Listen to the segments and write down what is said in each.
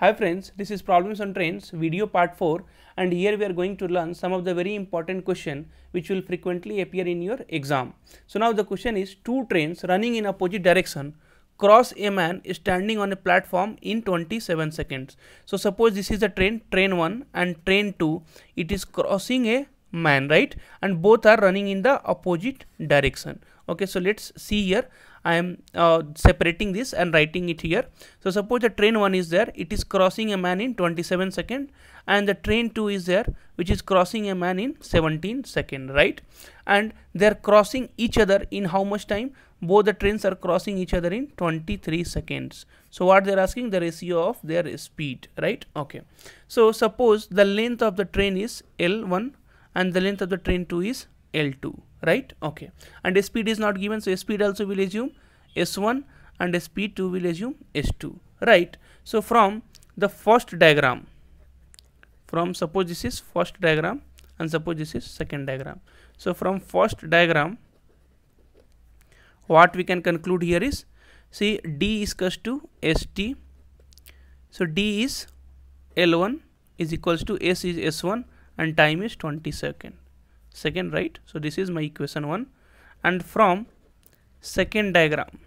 Hi friends, this is Problems on Trains video part 4 and here we are going to learn some of the very important question which will frequently appear in your exam. So now the question is two trains running in opposite direction cross a man standing on a platform in 27 seconds. So suppose this is a train, train 1 and train 2, it is crossing a man right and both are running in the opposite direction. Okay, so let's see here I am uh, separating this and writing it here. So suppose the train 1 is there, it is crossing a man in 27 second and the train 2 is there which is crossing a man in 17 second, right? And they are crossing each other in how much time? Both the trains are crossing each other in 23 seconds. So what they are asking the ratio of their speed, right? Okay. So suppose the length of the train is L1 and the length of the train 2 is L2 right? Okay. And speed is not given so speed also will assume S1 and SP2 will assume S2 right? So from the first diagram from suppose this is first diagram and suppose this is second diagram. So from first diagram what we can conclude here is see D is equals to ST so D is L1 is equals to S is S1 and time is 20 second. Second right? So this is my equation 1 and from second diagram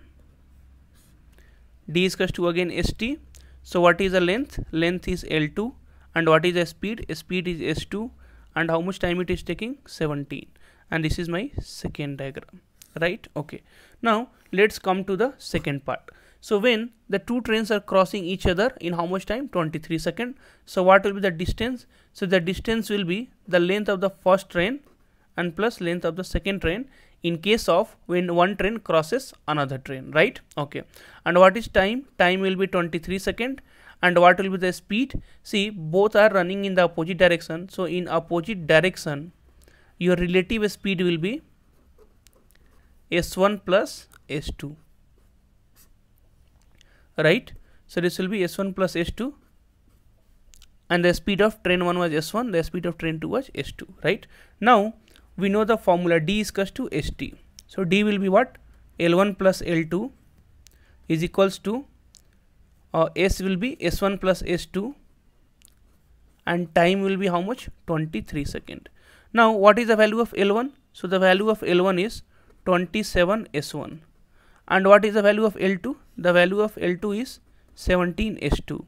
d is equals to again st so what is the length? Length is l2 and what is the speed? Speed is s2 and how much time it is taking? 17 and this is my second diagram right? Okay. Now let's come to the second part so when the two trains are crossing each other in how much time? 23 second. So what will be the distance? So the distance will be the length of the first train and plus length of the second train in case of when one train crosses another train right? Okay. And what is time? Time will be 23 second. And what will be the speed? See both are running in the opposite direction. So in opposite direction your relative speed will be s1 plus s2 right? So this will be s1 plus s2 and the speed of train 1 was s1 the speed of train 2 was s2 right? Now we know the formula d is equals to st. So d will be what? L1 plus L2 is equals to uh, s will be s1 plus s2 and time will be how much? 23 second. Now what is the value of l1 so the value of l1 is 27 s1 and what is the value of l2 the value of l2 is 17 s2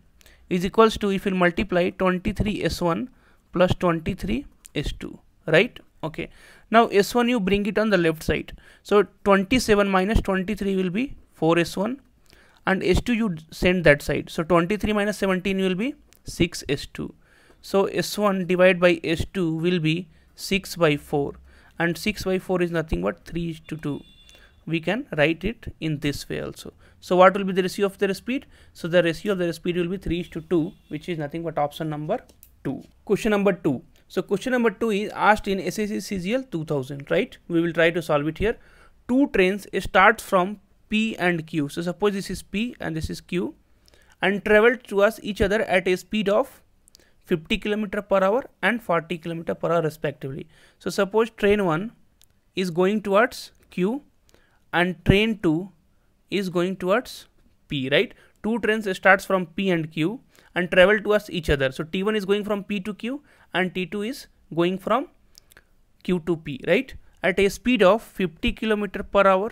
is equals to if you multiply 23 s1 plus 23 s2 right? Okay. Now s1 you bring it on the left side. So 27 minus 23 will be 4 s1 and s2 you send that side. So 23 minus 17 will be 6 s2 so s1 divided by s2 will be 6 by 4 and 6 by 4 is nothing but 3 to 2 we can write it in this way also so what will be the ratio of their speed so the ratio of their speed will be 3 to 2 which is nothing but option number 2 question number 2 so question number 2 is asked in SSC CGL 2000, right? We will try to solve it here. Two trains start from P and Q. So suppose this is P and this is Q and travel towards each other at a speed of 50 km per hour and 40 km per hour respectively. So suppose train 1 is going towards Q and train 2 is going towards P, right? Two trains starts from P and Q and travel towards each other. So T1 is going from P to Q and T2 is going from Q to P, right? At a speed of 50 km per hour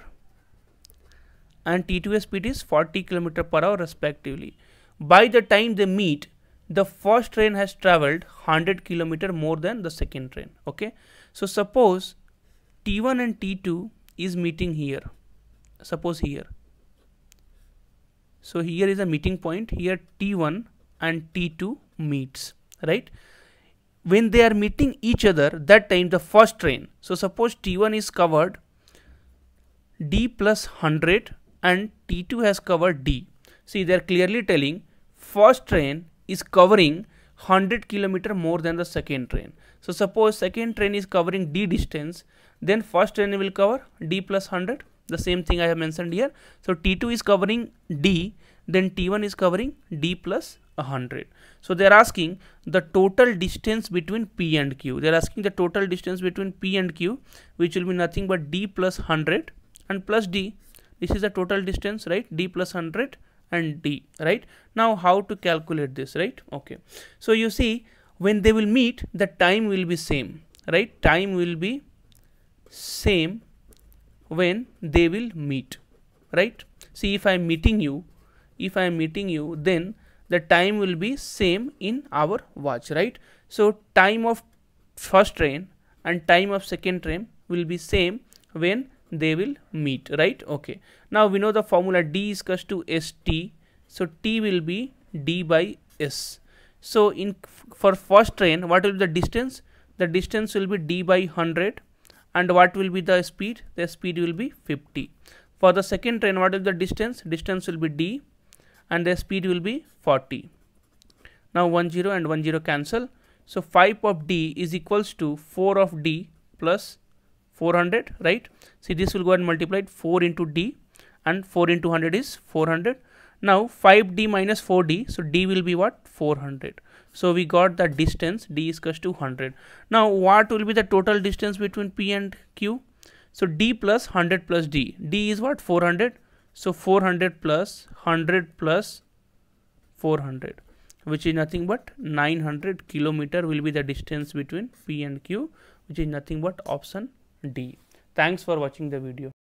and T2 speed is 40 km per hour respectively. By the time they meet, the first train has traveled 100 km more than the second train, okay? So suppose T1 and T2 is meeting here, suppose here. So here is a meeting point, here T1 and T2 meets, right? When they are meeting each other, that time the first train, so suppose T1 is covered D plus 100 and T2 has covered D. See, they are clearly telling first train is covering 100 kilometer more than the second train. So suppose second train is covering D distance, then first train will cover D plus 100. The same thing I have mentioned here. So T2 is covering D, then T1 is covering D plus 100 so they are asking the total distance between p and q they are asking the total distance between p and q which will be nothing but d plus 100 and plus d this is the total distance right d plus 100 and D, right? Now how to calculate this, right? Okay. So you see when they will meet the time will be same, right? Time will be same when they will meet, right? See if I am meeting you, if I am meeting you then the time will be same in our watch, right? So time of first train and time of second train will be same when they will meet right? Okay. Now we know the formula d is equals to st so t will be d by s. So in for first train what will be the distance? The distance will be d by 100 and what will be the speed? The speed will be 50 for the second train what is the distance? Distance will be d. And the speed will be 40 now 1 0 and 1 0 cancel. So 5 of d is equals to 4 of d plus 400 right? See this will go and multiply 4 into d and 4 into 100 is 400 now 5d minus 4d so d will be what? 400 so we got the distance d is equals to 100 now what will be the total distance between p and q? So d plus 100 plus d. D is what? 400 so 400 plus 100 plus 400 which is nothing but 900 kilometer will be the distance between p and q which is nothing but option D. Thanks for watching the video.